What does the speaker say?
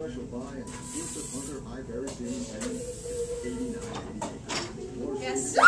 Special buy an exclusive Hunter High Berry Premium Penny 89, 88. Yes.